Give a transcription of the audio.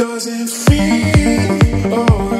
Does it feel alright?